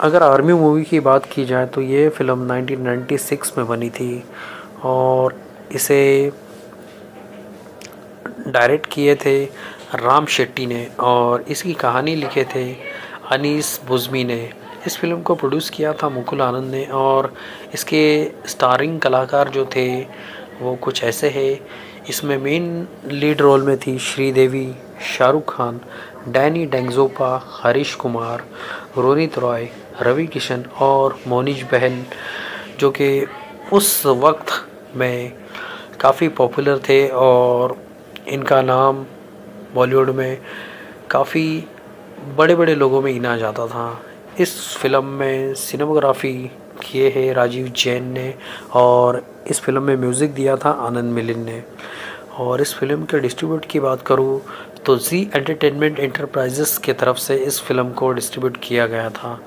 अगर army movie की बात की जाए तो ये फ़िल्म 1996 में बनी थी और इसे डायरेक्ट किए थे राम शेट्टी ने और इसकी कहानी लिखे थे अनीस बुज़मी ने। इस फ़िल्म को प्रोड्यूस किया था मुकुल आनंद ने और इसके स्टारिंग कलाकार जो थे वो कुछ ऐसे है। इसमें मेन लीड रोल में थी श्रीदेवी, शाहरुख खान, डैनी डेंगजोपा, हरीश कुमार, रोनित रॉय रवि किशन और मोनिज बहन, जो कि उस वक्त में काफ़ी पॉपुलर थे और इनका नाम बॉलीवुड में काफ़ी बड़े बड़े लोगों में गिना जाता था। इस फ़िल्म में सिनेमाग्राफी किए हैं राजीव जैन ने और इस फ़िल्म में म्यूज़िक दिया था आनंद मिलिन ने। और इस फ़िल्म के डिस्ट्रीब्यूट की बात करूँ तो जी एंटरटेनमेंट इंटरप्राइजेस के तरफ़ से इस फ़िल्म को डिस्ट्रीब्यूट किया गया था।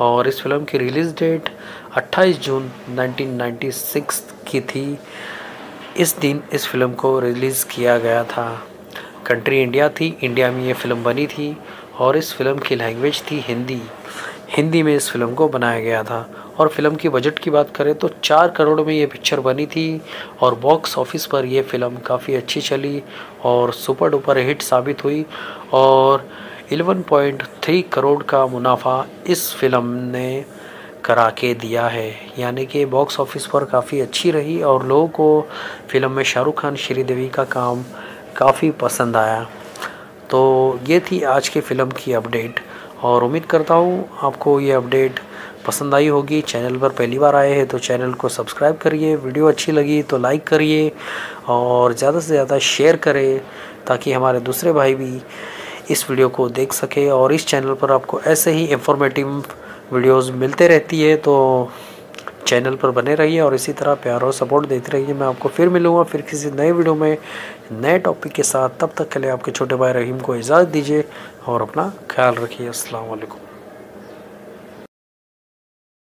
और इस फ़िल्म की रिलीज़ डेट 28 जून 1996 की थी। इस दिन इस फ़िल्म को रिलीज़ किया गया था। कंट्री इंडिया थी, इंडिया में ये फ़िल्म बनी थी। और इस फ़िल्म की लैंग्वेज थी हिंदी। हिंदी में इस फ़िल्म को बनाया गया था। और फ़िल्म की बजट की बात करें तो चार करोड़ में ये पिक्चर बनी थी और बॉक्स ऑफ़िस पर ये फ़िल्म काफ़ी अच्छी चली और सुपर डुपर हिट साबित हुई और 11.3 करोड़ का मुनाफा इस फ़िल्म ने करा के दिया है। यानी कि बॉक्स ऑफ़िस पर काफ़ी अच्छी रही और लोगों को फ़िल्म में शाहरुख खान, श्रीदेवी का काम काफ़ी पसंद आया। तो ये थी आज की फ़िल्म की अपडेट। और उम्मीद करता हूँ आपको ये अपडेट पसंद आई होगी। चैनल पर पहली बार आए हैं तो चैनल को सब्सक्राइब करिए। वीडियो अच्छी लगी तो लाइक करिए और ज़्यादा से ज़्यादा शेयर करें ताकि हमारे दूसरे भाई भी इस वीडियो को देख सके। और इस चैनल पर आपको ऐसे ही इंफॉर्मेटिव वीडियोस मिलते रहती है तो चैनल पर बने रहिए और इसी तरह प्यार और सपोर्ट देते रहिए। मैं आपको फिर मिलूँगा फिर किसी नए वीडियो में, नए टॉपिक के साथ। तब तक के लिए आपके छोटे भाई रहीम को इजाज़त दीजिए और अपना ख्याल रखिए। अस्सलाम वालेकुम